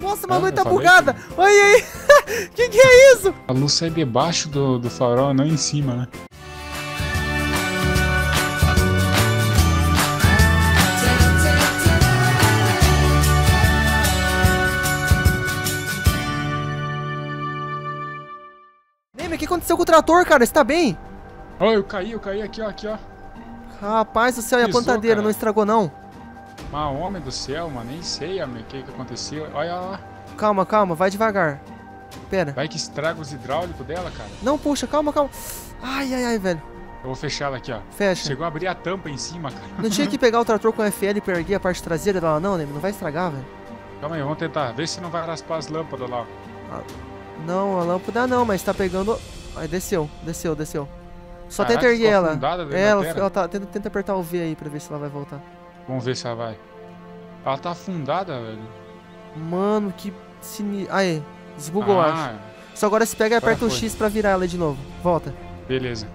Nossa, a eu tá bugada. Olha aí. que que é isso? A luz sai debaixo do, do farol, não em cima, né? Neme, o que aconteceu com o trator, cara? Você tá bem? Oh, eu caí, eu caí aqui, ó, aqui, ó. Rapaz do céu, e a plantadeira cara. não estragou não? Mas homem do céu, mano, nem sei, amigo, o que que aconteceu. Olha lá, Calma, calma, vai devagar. Pera. vai que estraga os hidráulicos dela, cara. Não puxa, calma, calma. Ai, ai, ai, velho. Eu vou fechar ela aqui, ó. Fecha. Chegou a abrir a tampa em cima, cara. Não tinha que pegar o trator com FL pra erguer a parte traseira dela não, Neme? Não vai estragar, velho. Calma aí, vamos tentar. Vê se não vai raspar as lâmpadas lá. ó. Não, a lâmpada não, mas tá pegando... Ai, desceu, desceu, desceu. Só Caraca, tenta erguer ela. ela, ela tá... Tenta, tenta apertar o V aí pra ver se ela vai voltar. Vamos ver se ela vai. Ela tá afundada, velho. Mano, que sinistro. Aí, desbugou, eu acho. ah, Só agora se pega e aperta o. X pra virar ela de novo. Volta. beleza.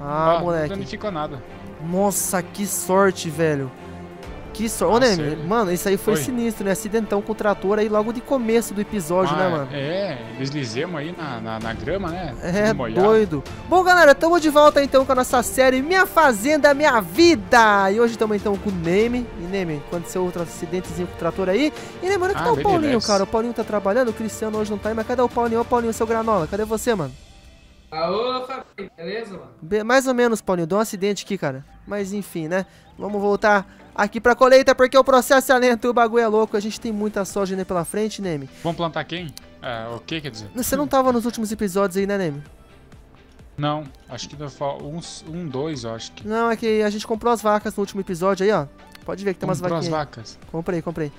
Ah, Não moleque. danificou nada. Nossa, que sorte, velho. Que sorte. Ô, Neme, ele- mano, isso aí foi Oi. sinistro, né? Acidentão com o trator aí logo de começo do episódio, né, Ah, mano? É, deslizemos aí na, na, na grama, né? É, doido. Bom, galera, tamo de volta então com a nossa série Minha Fazenda, Minha Vida. E hoje estamos então com o Neme. E Neme, aconteceu outro acidentezinho com o trator aí. E lembrando que Ah, tá o Paulinho, cara. O Paulinho tá trabalhando, o Cristiano hoje não tá aí, mas cadê o Paulinho? Ô, Paulinho, seu granola, cadê você, mano? Aô, Fabinho, beleza, mano? Be- mais ou menos, Paulinho. Deu um acidente aqui, cara. Mas enfim, né? Vamos voltar aqui pra colheita, porque o processo é lento e o bagulho é louco. A gente tem muita soja né, pela frente, Neme. Vamos plantar quem? Ah, o que quer dizer? Você não tava nos últimos episódios aí, né, Neme? Não, acho que ainda falta uns, um, dois, eu acho que. Não, é que a gente comprou as vacas no último episódio aí, ó. Pode ver que tem umas Comprou as aí. vacas. Comprei, comprei.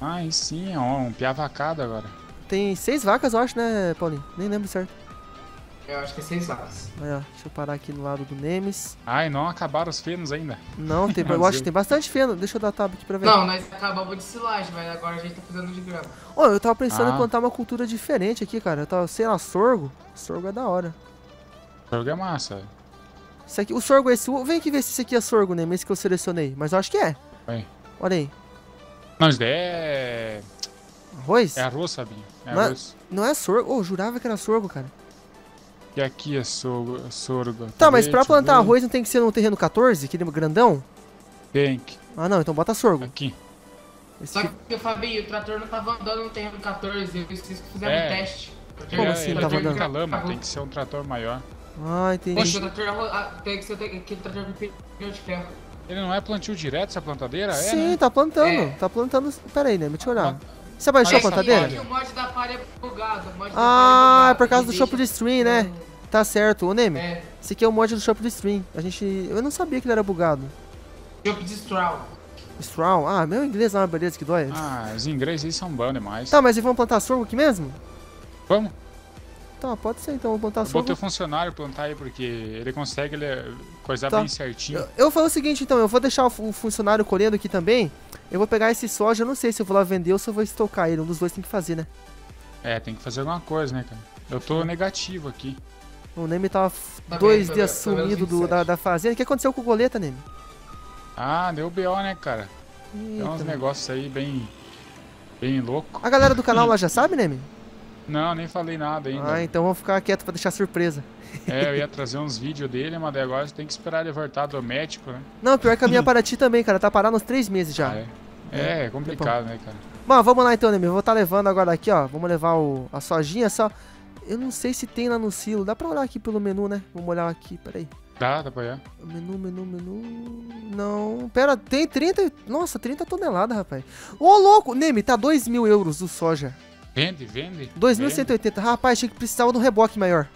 Ah, aí sim, ó, um piá vacado agora. Tem seis vacas, eu acho, né, Paulinho? Nem lembro certo. Eu acho que é seis ó. Deixa eu parar aqui no lado do Nemes. Ai, não acabaram os fenos ainda. Não, tem, eu acho que eu- tem bastante feno. Deixa eu dar tab aqui pra ver. Não, nós acabamos de silagem, mas agora a gente tá fazendo de grama. Ô, eu tava pensando em Ah. plantar uma cultura diferente aqui, cara. Eu tava, sei lá, sorgo. Sorgo é da hora. O jogo é massa. Isso aqui, o sorgo é esse. Vem aqui ver se esse aqui é sorgo, Nemes, esse que eu selecionei. Mas eu acho que é. Vai. Olha aí. Não, isso daí é. Arroz? É arroz, Sabinho. É Mas- arroz. Não é sorgo. Ô, jurava que era sorgo, cara. E aqui é sorgo. sorgo. Tá, mas pra plantar arroz não tem que ser no terreno 14, aquele grandão? Tem que. Ah, não, então bota sorgo. Aqui. Esse Só aqui- que, Fabinho, o trator não tava andando no terreno 14, eu preciso que fizemos É. um teste. Porque Como o assim, ele tava tem andando? lama, tem que ser um trator maior. Ah, entendi. Poxa, o trator ah, tem que ser aquele trator com pneu de ferro. Ele não é plantio direto essa plantadeira? É, Sim, né? tá plantando. É. Tá plantando. Pera aí, né? Deixa eu olhar. Você abaixou a plantadeira? palha- o mod da palha é bugado. Ah, é por causa do Shop deixa- Stream, né? Tá certo. Ô, Neme, É, esse aqui é o mod do Shop do Stream. A gente. Eu não sabia que ele era bugado. Shop de Straw. Straw. Ah, meu inglês é uma beleza que dói. Ah, os ingleses aí são bons demais. Tá, mas e vamos plantar sorgo aqui mesmo? Vamos. Tá, pode ser então, vamos plantar Eu sorgo. o funcionário plantar aí porque ele consegue ele, coisar Tá. bem certinho. Eu, eu vou fazer o seguinte então, eu vou deixar o, o funcionário colhendo aqui também. Eu vou pegar esse soja, eu não sei se eu vou lá vender ou se eu vou estocar ele. Um dos dois tem que fazer, né? É, tem que fazer alguma coisa, né, cara? Eu tô negativo aqui. O Neme tava Tá dois bem, dias tá bem, tá sumido do- 27. da, da fazenda. O que aconteceu com o goleta, Neme? Ah, deu BO, né, cara? Tem uns Eita. negócios aí bem. bem louco. A galera do canal lá já sabe, Neme? Não, nem falei nada ainda. Ah, então vamos ficar quieto pra deixar surpresa. É, eu ia trazer uns vídeos dele, mas agora você tem que esperar ele voltar do médico, né? Não, pior que a minha Paraty também, cara. Tá parado uns três meses já. Ah, é. É, é complicado, né, cara? Bom, vamos lá então, Neme. Eu vou estar levando agora aqui, ó. Vamos levar o, a sojinha só. Eu não sei se tem lá no silo. Dá pra olhar aqui pelo menu, né? Vamos olhar aqui, peraí. Dá, dá pra olhar. Menu, menu, menu. Não. Pera, tem 30. Nossa, 30 toneladas, rapaz. Ô, louco! Neme, tá 2 mil euros do soja. Vende, vende. 2.180. Rapaz, tinha que precisar de um reboque maior.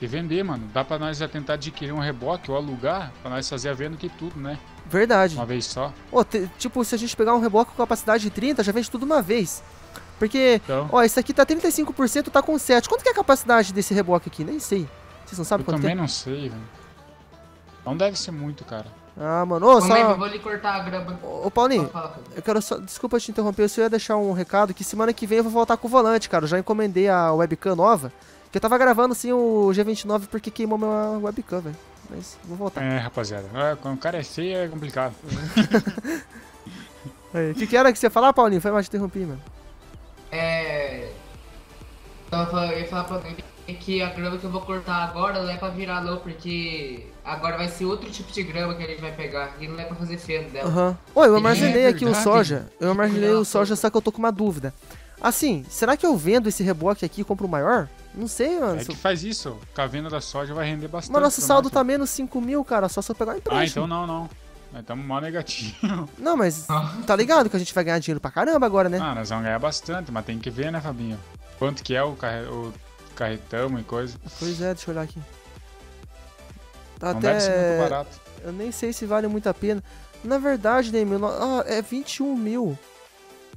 E vender, mano. Dá pra nós já tentar adquirir um reboque ou alugar pra nós fazer a venda que tudo, né? Verdade. Uma vez só. Ô, te- tipo, se a gente pegar um reboque com capacidade de 30, já vende tudo uma vez. Porque, Então, ó, esse aqui tá 35%, tá com 7. Quanto que é a capacidade desse reboque aqui? Nem sei. Vocês não sabem eu quanto também é? não sei, velho. Não deve ser muito, cara. Ah, mano. Ô, só... vou lhe cortar a grama. Ô, Paulinho, eu quero só... Desculpa te interromper, eu só ia deixar um recado que semana que vem eu vou voltar com o volante, cara. Eu já encomendei a webcam nova. Que eu tava gravando, assim, o G29 porque queimou minha webcam, velho. Mas vou voltar. É, rapaziada. É, Quando o cara é feio é complicado. O que que era que você ia falar, Paulinho? Foi mal te interromper, mano. É. Eu ia falar pra alguém que a grama que eu vou cortar agora não é pra virar não, porque agora vai ser outro tipo de grama que a gente vai pegar. E não é pra fazer feno dela. Aham. Oi, eu armazenei É aqui o soja. Eu armazenei o Não, soja, só que eu tô com uma dúvida. Assim, será que eu vendo esse reboque aqui e compro o maior? Não sei, mano. É que faz isso. Com a venda da soja vai render bastante. Mas nosso saldo tá menos 5 mil, cara. Só se eu pegar um Ah, empréstimo. então não, não. Nós estamos mal negativo. Não, mas tá ligado que a gente vai ganhar dinheiro pra caramba agora, né? Ah, nós vamos ganhar bastante, mas tem que ver, né, Fabinho? Quanto que é o, carre... o carretão e coisa. Pois é, deixa eu olhar aqui. Tá Não deve ser muito até. barato. Eu nem sei se vale muito a pena. Na verdade, Neymar, ah, é 21 mil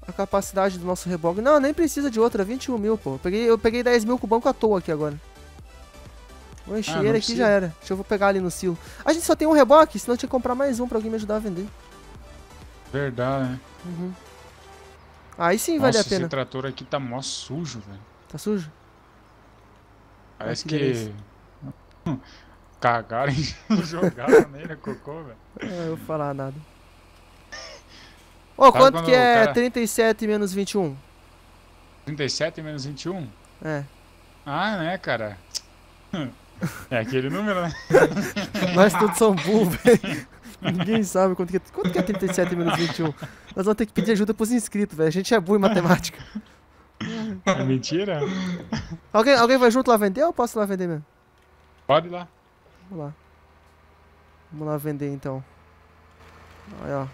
a capacidade do nosso reboque. Não, nem precisa de outra, 21 mil, pô. Eu peguei, eu peguei 10 mil com o banco à toa aqui agora. Vou encher Ah, ele aqui precisa. já era. Deixa eu pegar ali no silo. A gente só tem um reboque, senão eu tinha que comprar mais um pra alguém me ajudar a vender. Verdade, né? Uhum. Aí sim Nossa, vale a esse pena. trator aqui tá mó sujo, velho. Tá sujo? Parece que. Cagaram e jogaram nele, cocô, velho. Ah, eu vou falar nada. Ô, Sabe quanto que é cara- 37 menos 21? 37 menos 21? É. Ah, né, cara? É aquele número, né? Nós todos somos burros, velho. Ninguém sabe quanto que, é, quanto que é 37 menos 21. Nós vamos ter que pedir ajuda pros inscritos, velho. A gente é burro em matemática. É mentira? Alguém, alguém vai junto lá vender ou eu posso ir lá vender mesmo? Pode ir lá. Vamos lá. Vamos lá vender então. Aí, ó.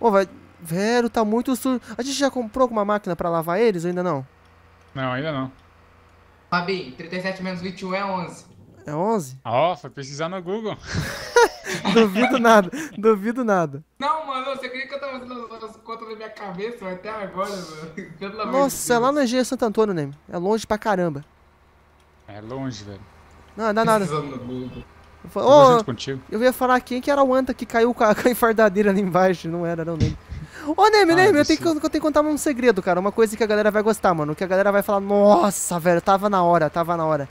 Ô, vai. Velho, tá muito sujo. A gente já comprou alguma máquina pra lavar eles ou ainda não? Não, ainda não. Fabinho, 37 menos 21 é 11. É 11? Ah, Ó, foi pesquisar no Google. Duvido nada. Duvido nada. Não, mano, você acredita que eu tava fazendo as contas na minha cabeça até agora, mano? Pelo amor de Nossa, é lá no Engenho Santo Antônio, né? É longe pra caramba. É longe, velho. Não, dá nada. Eu falo, Ô, contigo. Eu ia falar quem que era o Anta que caiu com a, com a enfardadeira ali embaixo. Não era, não, Neme. Ô, Neme, Ah, Neme, eu tenho, que, eu tenho que contar um segredo, cara. Uma coisa que a galera vai gostar, mano. Que a galera vai falar, nossa, velho, tava na hora, tava na hora.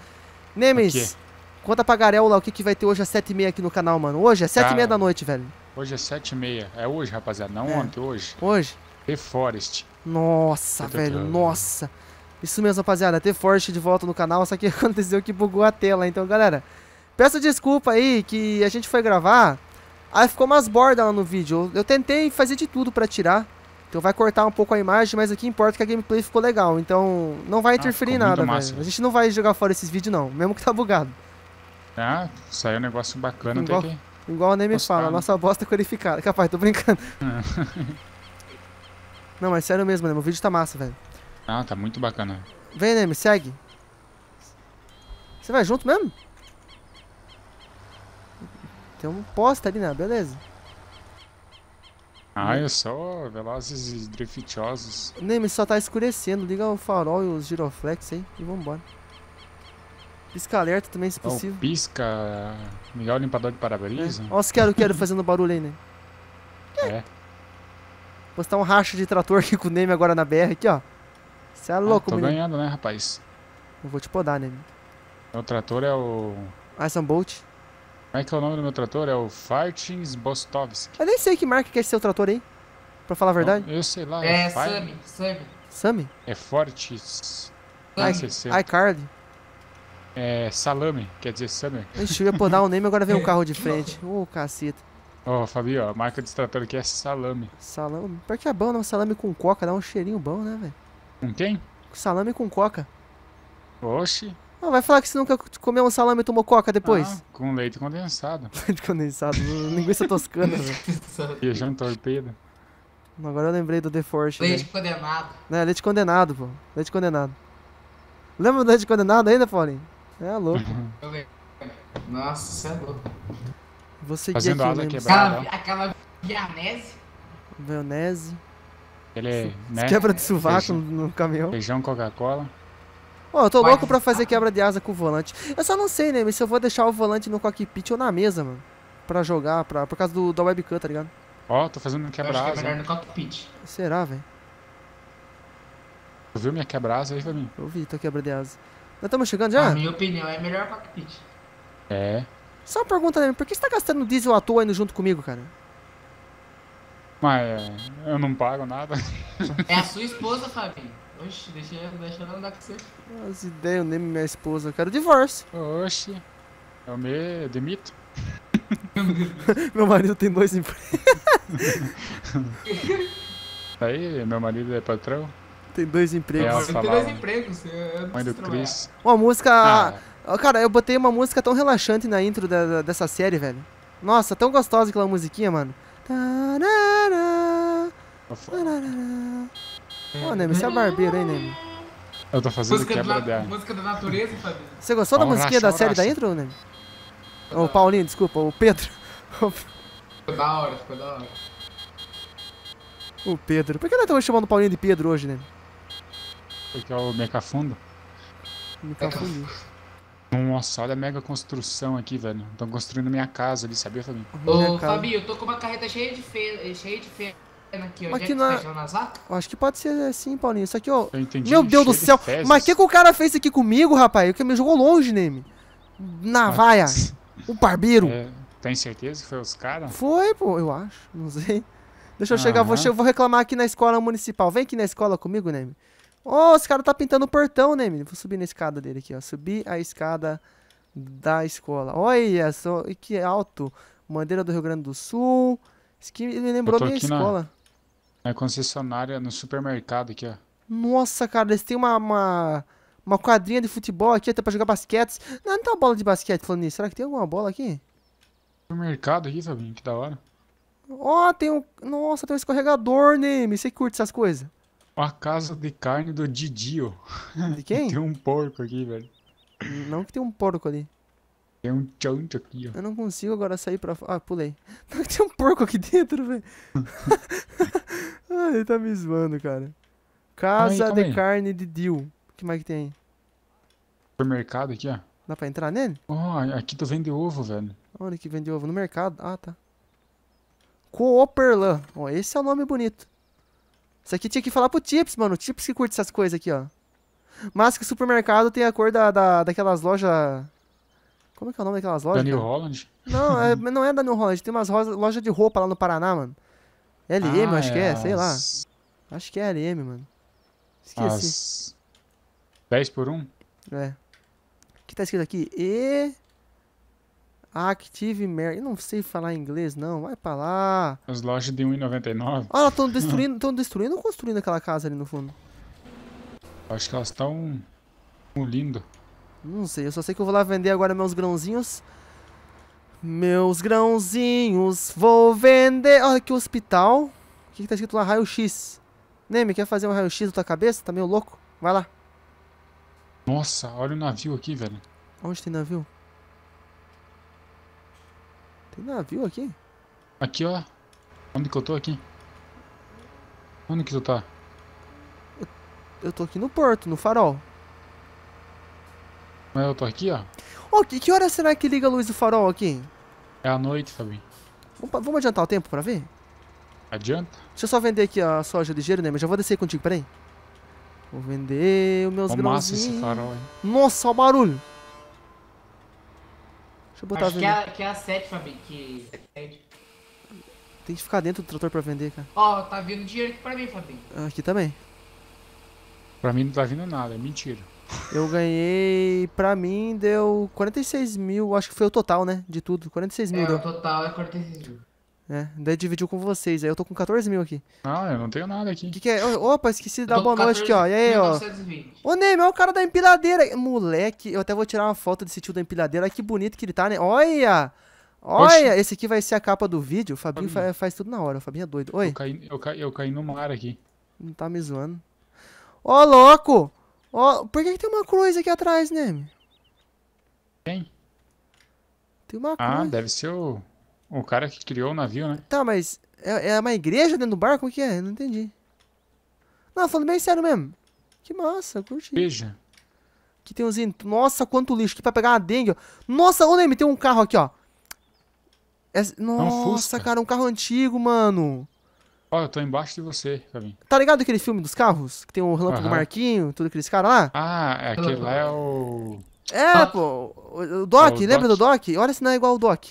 Nemes? Conta pra Garel lá o que, que vai ter hoje às 7h30 aqui no canal, mano. Hoje, às 7h30 Cara. da noite, velho. Hoje é 7h30. É hoje, rapaziada. Não É. ontem, hoje. Hoje. The Forest. Nossa, tô velho, nossa. Isso mesmo, rapaziada. Ter Forte de volta no canal, só que aconteceu que bugou a tela. Então, galera, peço desculpa aí que a gente foi gravar. Aí ficou umas bordas lá no vídeo. Eu, tentei fazer de tudo pra tirar. Então vai cortar um pouco a imagem, mas o que importa é que a gameplay ficou legal. Então não vai interferir em ficou muito nada, velho. A gente não vai jogar fora esses vídeos, não. Mesmo que tá bugado. Ah, saiu um negócio bacana. Igual- Tem que... Igual a Neme fala, né? nossa bosta é qualificada. Capaz, tô brincando. não, mas sério mesmo, Neme. O vídeo tá massa, velho. Ah, tá muito bacana. Vem, Neme, segue. Você vai junto mesmo? Tem um poste ali, né? Beleza. Ah, eu sou velozes e driftosos. Neme, só tá escurecendo. Liga o farol e os giroflex aí e vambora. Pisca alerta também, se o possível. pisca, melhor limpador de para-brisa. É. Ó os quero-quero fazendo barulho aí, né? É. Postar um racha de trator aqui com o Neme agora na BR aqui, ó. Você é Ah, louco, tô menino. ganhando, né, rapaz? Eu vou te podar, Neme. Meu trator é o... Ice Bolt. Como é que é o nome do meu trator? É o Fartins Bostovski. Eu nem sei que marca que é esse seu trator aí. Pra falar a verdade. Eu sei lá. É, Sammy, Sammy. Sammy? É Fortis. ICard. É salame, quer dizer summer. Ixi, eu ia podar o Neme, agora vem um carro de frente. Ô, caceta. Ó, Fabio, ó, a marca desse trator aqui é salame. Salame. Pior que é bom, não? Salame com coca dá um cheirinho bom, né, velho? Com quem? Salame com coca. Oxi. Não, vai falar que você nunca comeu um salame e tomou coca depois? Ah, com leite condensado. Leite condensado, linguiça toscana, velho. Feijão torpedo. Agora eu lembrei do The Force. Leite condenado. Né, leite condenado, pô. Leite condenado. Lembra do leite condenado ainda, Paulinho? É louco. Nossa, você é louco. Seguir Fazendo asa né? quebrada. Aquela, aquela vianese. Maionese. Ele é, né? Quebra de sovaco Feijão. no, no caminhão. Feijão Coca-Cola. Ó, eu tô Vai. louco pra fazer quebra de asa com o volante. Eu só não sei, né, se eu vou deixar o volante no cockpit ou na mesa, mano. Pra jogar, pra, por causa do, da webcam, tá ligado? Ó, tô fazendo acho que é quebra-asa. melhor no cockpit. Será, velho? Tu viu minha quebra-asa aí, Fabinho? Eu vi, tô quebra de asa. Nós estamos chegando Na já? minha opinião, é melhor cockpit. É. Só uma pergunta, né? Por que você tá gastando diesel à toa indo junto comigo, cara? Mas é, eu não pago nada. É a sua esposa, Fabinho. Oxi, deixa, deixa ela andar com você. As ideias, eu nem minha esposa. Eu quero divórcio. Oxi. Eu me demito. Meu marido tem dois empregos. Aí, meu marido é patrão. Tem dois empregos. É, tem dois empregos. Eu não Mãe do. Cris. Uma música. Ah, Cara, eu botei uma música tão relaxante na intro da- da- dessa série, velho. Nossa, tão gostosa aquela musiquinha, mano. Ô, Neme, você é barbeiro, hein, Neme? eu tô fazendo Música, quebra da, música da natureza, Fabinho. Você gostou da musiquinha da série da intro, Neme? Ô, Paulinho, desculpa, o Pedro. Ficou da hora, ficou da hora. O Pedro. Por que nós estamos chamando o Paulinho de Pedro hoje, né? Porque é o mecafundo. Me confundi. Nossa, olha a mega construção aqui, velho. Estão construindo minha casa ali, sabia, Fabinho? Ô. Fabinho, eu tô com uma carreta cheia de fe... cheia de aqui, ó. Que que na-? Eu Acho que pode ser assim, Paulinho. Isso aqui, ó. Eu entendi. Meu Deus do céu. Mas o que, que o cara fez aqui comigo, rapaz? O que me jogou longe, Neme? Na vaia. O barbeiro. É, tem certeza que foi os caras? Foi, pô, eu acho. Não sei. Deixa eu chegar, vou, vou reclamar aqui na escola municipal. Vem aqui na escola comigo, Neme. Ô, esse cara tá pintando o portão, Neme. Vou subir na escada dele aqui, ó. Subir a escada da escola. Olha só, que alto. Bandeira do Rio Grande do Sul. Isso que me lembrou minha aqui na- escola. É concessionária no supermercado aqui, ó. Nossa, cara, eles têm uma, uma, uma quadrinha de futebol aqui até pra jogar basquete. Não, não tem uma bola de basquete falando nisso. Será que tem alguma bola aqui? Supermercado aqui, Fabinho, que da hora. Ó, tem um. Nossa, tem um escorregador, Neme. Você curte essas coisas? Ó, A casa de carne do Didi, ó. De quem? Tem um porco aqui, velho. Não que tem um porco ali. Tem um chancho aqui, ó. Eu não consigo agora sair pra. Ah, pulei. Não que tem um porco aqui dentro, velho. Ai, ele tá me zoando, cara. Casa calma de aí. carne de Dil. O que mais que tem aí? Supermercado aqui, ó. Dá pra entrar nele? Ó, aqui tu vende ovo, velho. Onde que vende ovo? No mercado. Ah, tá. Cooperlan. Ó, esse é o nome bonito. Isso aqui tinha que falar pro Tips, mano. O Tips que curte essas coisas aqui, ó. Mas que o supermercado tem a cor da, da, daquelas lojas. Como é que é o nome daquelas lojas? Daniel cara? Holland. Não, é, não é da New Holland. Tem umas lojas de roupa lá no Paraná, mano. LM, Ah, acho que é, sei lá. as- Acho que é LM, mano. Esqueci. As 10 por 1? É. O que tá escrito aqui? E. Active Mer. Eu não sei falar inglês, não. Vai pra lá. As lojas de 1,99. Olha, estão destruindo, estão destruindo ou construindo aquela casa ali no fundo? Acho que elas estão lindo. Não sei, eu só sei que eu vou lá vender agora meus grãozinhos. Meus grãozinhos, vou vender. Olha que hospital. O que, que tá escrito lá? Raio-X. Neme, quer fazer um raio-X da tua cabeça? Tá meio louco? Vai lá. Nossa, olha o navio aqui, velho. Onde tem navio? Tem navio aqui? Aqui, ó. Onde que eu tô aqui? Onde que tu tá? Eu tô aqui no porto, no farol. Mas eu tô aqui, ó. Ó, que, que hora será que liga a luz do farol aqui? É a noite, Fabinho. Vamos, vamos adiantar o tempo pra ver? Adianta? Deixa eu só vender aqui a soja ligeiro, né? Mas já vou descer contigo, peraí. Vou vender os meus Ó, massa esse grãozinhos. farol, hein? Nossa, o barulho. Deixa eu botar Acho a que é, a- que é a 7, Fabinho, que... Tem que ficar dentro do trator pra vender, cara. Ó, tá vindo dinheiro aqui pra mim, Fabinho. Aqui também. Pra mim não tá vindo nada, é mentira. Eu ganhei, pra mim, deu 46 mil, acho que foi o total, né? De tudo, 46 mil É, deu. o total é 46 mil. É, daí dividiu com vocês, aí eu tô com 14 mil aqui. Não, eu não tenho nada aqui. O que que é? Opa, esqueci de dar boa com noite aqui, ó. E aí, ó. 14.920. Ô, Neme, olha o cara da empilhadeira. Moleque, eu até vou tirar uma foto desse tio da empilhadeira. Olha que bonito que ele tá, né? Olha! Olha, esse aqui vai ser a capa do vídeo. O Fabinho Olha. fa- faz tudo na hora. O Fabinho é doido. Oi, Eu caí, eu, caí, eu caí no mar aqui. não tá me zoando. Ô, louco! Ó, por que, que tem uma cruz aqui atrás, Neme? Quem? Tem uma Ah, cruz. deve ser o, o cara que criou o navio, né? Tá, mas é, é uma igreja dentro do barco? O que é? Eu Não entendi. Não, falando bem sério mesmo. Que massa, curti. Veja. Aqui tem uns. Nossa, quanto lixo. Aqui pra pegar uma dengue, ó. Nossa, ô Neme, tem um carro aqui, ó. É- Nossa, Fusca. cara, um carro antigo, mano. Ó, eu tô embaixo de você, Fabinho. Tá ligado aquele filme dos carros? Que tem o Relâmpago Aham. Marquinho, tudo aqueles caras lá? Ah, é aquele lá é o. É, Doc. pô. O, Doc, É o lembra do Doc. Doc? Olha se não é igual o Doc.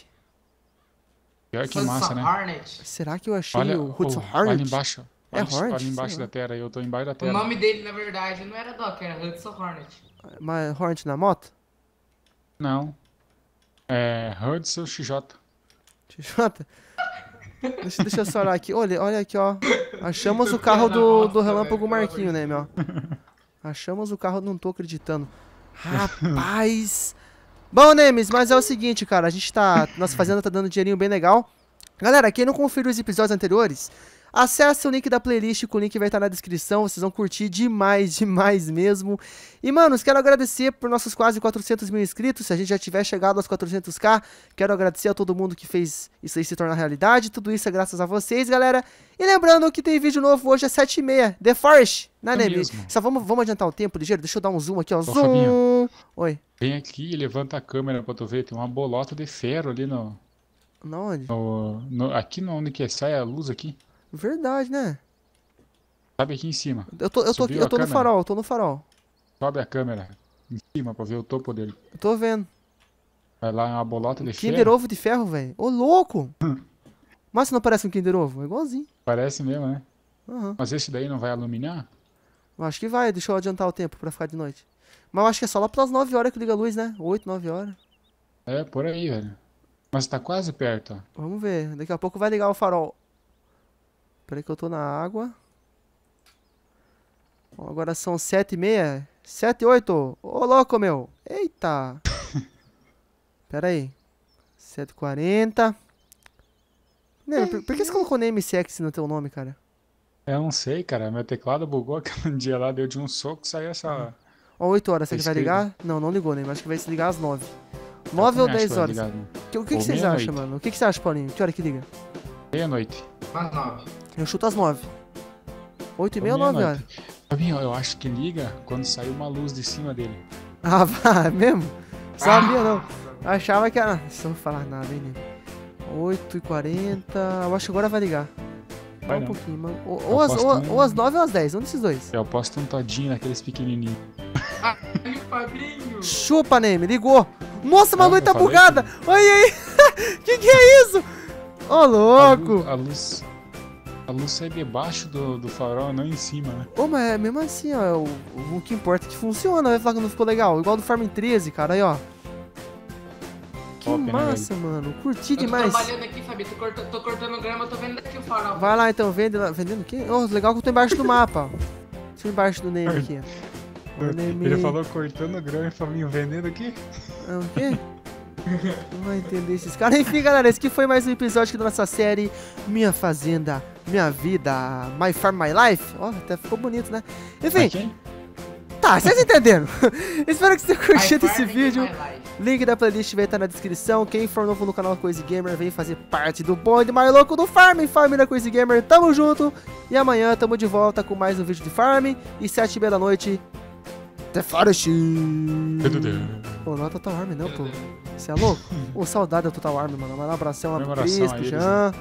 Pior que massa, né? Hornet. Será que eu achei Olha, o Hudson o- olha Hornet? embaixo. É Hornet? Ali embaixo da terra, eu tô embaixo da O terra. nome dele, na verdade, não era Doc, era Hudson Hornet. Mas Hornet na moto? Não. É Hudson XJ. Jota? Deixa, deixa eu só olhar aqui. Olha, olha aqui, ó. Achamos o carro do, do Relâmpago Marquinho, né, meu? Achamos o carro, não tô acreditando. Rapaz! Bom, Nemes, mas é o seguinte, cara. A gente tá. Nossa fazenda tá dando um dinheirinho bem legal. Galera, quem não conferiu os episódios anteriores, acesse o link da playlist, que o link vai estar na descrição. Vocês vão curtir demais, demais mesmo. E, manos, quero agradecer por nossos quase 400 mil inscritos. Se a gente já tiver chegado aos 400k, quero agradecer a todo mundo que fez isso aí se tornar realidade. Tudo isso é graças a vocês, galera. E lembrando que tem vídeo novo hoje às 7h30. The Forest, né, É mesmo. Só vamos, vamos adiantar o tempo ligeiro. Deixa eu dar um zoom aqui, ó. zoom. Fabinho. Oi. Vem aqui e levanta a câmera pra tu ver. Tem uma bolota de ferro ali no. Na onde? no- no- aqui no, onde que sai a luz aqui. Verdade, né? Sabe aqui em cima. Eu tô, eu tô, aqui, eu tô no farol, eu tô no farol. Sobe a câmera em cima pra ver o topo dele. Eu tô vendo. Vai lá, é uma bolota de Kinder ferro. Ovo de ferro, velho. Ô, louco! Mas não parece um Kinder Ovo? É igualzinho. Parece mesmo, né? Aham. Mas esse daí não vai iluminar? Eu Acho que vai, deixa eu adiantar o tempo pra ficar de noite. Mas eu acho que é só lá pelas 9 horas que liga a luz, né? 8, 9 horas. É, por aí, velho. Mas tá quase perto, ó. Vamos ver. Daqui a pouco vai ligar o farol. Peraí que eu tô na água. Ó, agora são 7 e meia. 7 e 8. Ô, louco, meu. Eita. Pera aí. 7 e 40. Né, por, por que você colocou name sexy no teu nome, cara? Eu não sei, cara. Meu teclado bugou aquele dia lá, deu de um soco e saiu essa. Ó, 8 horas. Será que vai ligar? Não, não ligou, né? Acho que vai se ligar às 9. 9 ou também acho 10 que vai horas? ligar, né? Que- O que, que vocês acham, mano? O que, que você acha, Paulinho? Que hora que liga? Meia-noite. Às nove. Eu chuto às 9. 8 e meia ou 9 horas? Fabinho, eu acho que liga quando sai uma luz de cima dele. Ah, vá, mesmo? Sabia não. Nossa. Achava que era. Isso não vou falar nada, hein, né? 8 e 40 Eu acho que agora vai ligar. Vai um não. pouquinho, mano. Ou, ou, as, ou, um- ou as 9 ou as 10, um desses dois. Eu aposto um todinho naqueles pequenininhos. Ai, Fabinho. Chupa, Neme, ligou. Nossa, mas a Não, luz tá bugada. Olha aí. que que é isso? Ô, A louco. luz, a luz. A luz sai debaixo do, do farol, não em cima, né? Ô, mas é mesmo assim, ó. O, o que importa é que funciona. Vai falar que não ficou legal. Igual do Farm 13, cara. Aí, ó. Que Top, né, massa, mano. Curti Eu tô demais. trabalhando aqui, Fabinho. Tô, corta- tô cortando grama, tô vendo daqui o farol. Vai lá então, vende lá. Vendendo o quê? Oh, legal que eu tô embaixo do mapa. Deixa eu embaixo do name aqui, ó. Ó, name- Ele falou cortando grama e Fabinho vendendo aqui. É o quê? Não vai entender esses caras. Enfim, galera, esse aqui foi mais um episódio aqui da nossa série Minha Fazenda, Minha Vida, My Farm, My Life. Ó, até ficou bonito, né? Mas Enfim, tá, vocês entenderam. Espero que vocês tenham curtido esse farming vídeo. Link da playlist vai estar na descrição. Quem for novo no canal Coisa Gamer, vem fazer parte do bonde mais louco do Farm. Família Coisa Gamer, tamo junto. E amanhã tamo de volta com mais um vídeo de Farm. E sete e meia da noite, The Forest. Pô, não é Total Arm não, pô. Você é louco? Ô, saudade da Total Arm, mano. Manda um abração lá pro Cris, pro Jean.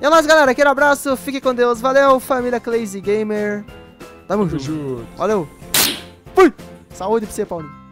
E é nóis, galera. Aquele abraço. Fique com Deus. Valeu, família Crazy Gamer. Tamo junto. Junto. Valeu. Fui. Saúde pra você, Paulinho.